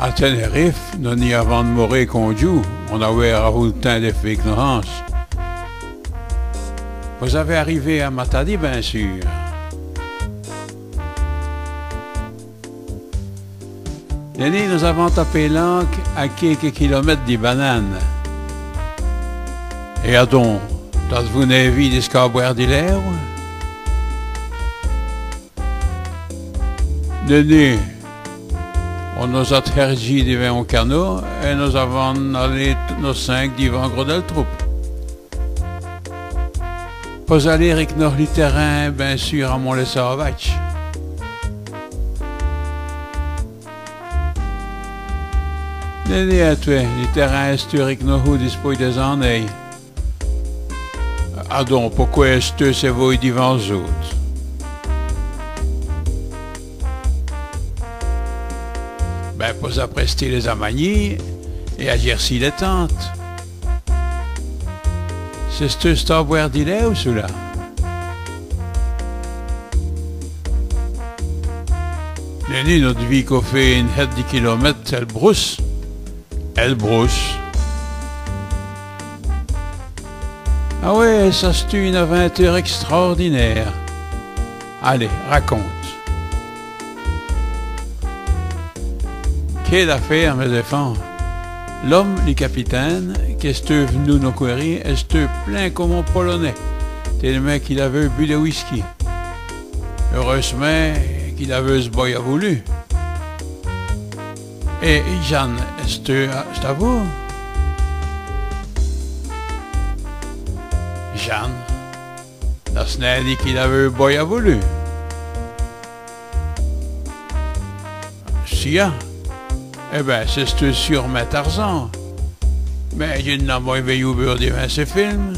À Tenerife, nous n'y avant de mourir joue, on avait à de faire ignorance. Vous avez arrivé à Matadi, bien sûr. Lenny, nous avons tapé l'ancre à quelques kilomètres des bananes. Et donc, vous n'avez vu des scaboires de l'air? Lenny, on nous a tergi devant un canot et nous avons allé nos cinq devant gros le troupe. Pas aller avec nos terrain, bien sûr, à mont sauvage Nee, à toi, les terrains historiques nous hoe dispois des années. Ah donc, pourquoi est-ce que c'est vous devant les autres? Ben, pas après les amanies et à Jersey les tentes. C'est ce as boire d'île ou cela? Lenny, notre vie qu'on fait une hête de kilomètres, elle brousse. Elle brousse. Ah ouais, ça c'est une aventure extraordinaire. Allez, raconte. Quelle affaire, me défend. L'homme, le capitaine, qu'est-ce que nous querir, est plein comme un polonais, tellement qu'il avait bu de whisky. Heureusement qu'il avait ce boy a voulu. Et Jeanne, est-ce que c'est à vous? Jeanne, n'est dit qu'il avait boy a voulu. Si, hein? Eh ben, c'est ce sûrement Tarzan. Mais je n'ai pas vu au bureau de ce film.